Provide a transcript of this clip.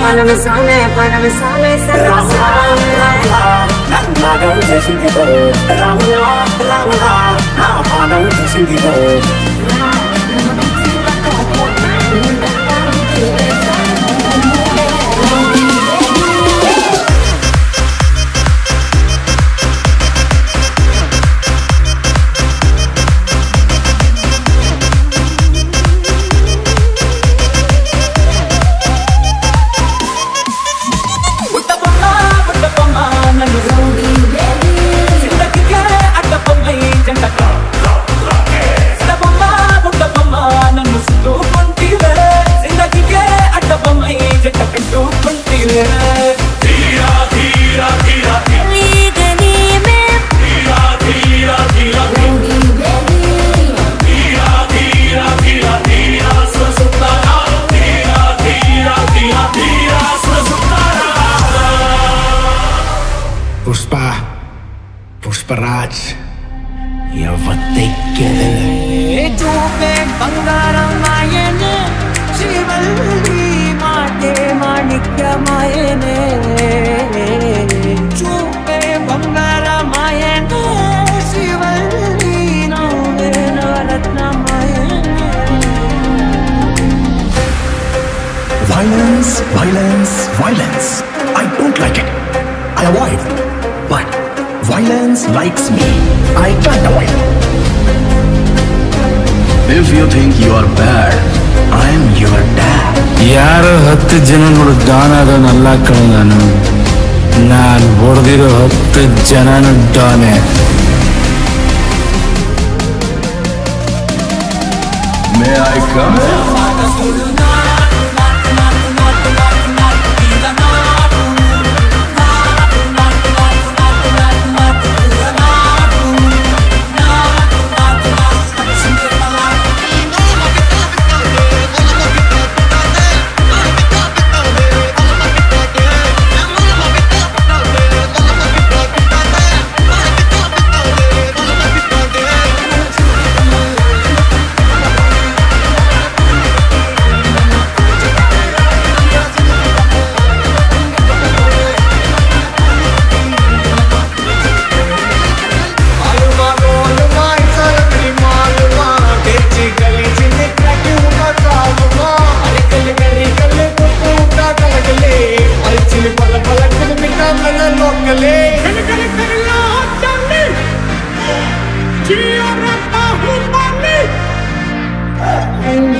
panam same panam same ram ram ram ram 나가고 계신 기도 람 람, 람 람, 나 반하고 계신 기도 Pushpa Pushpraj यवते के दिल। Bagara Violence, violence, violence. I don't like it. I avoid. But violence likes me. I can't avoid. If you think you are bad, I am your dad. ಯಾರೋ ಹತ್ತು ಜನಗಳು Don ಆಗೋನಲ್ಲ ಕಣ ನಾನು ನಾನು ಹೊಡೆದಿರೋ ಹತ್ತು ಜನನು ಡಾನೆ May I come?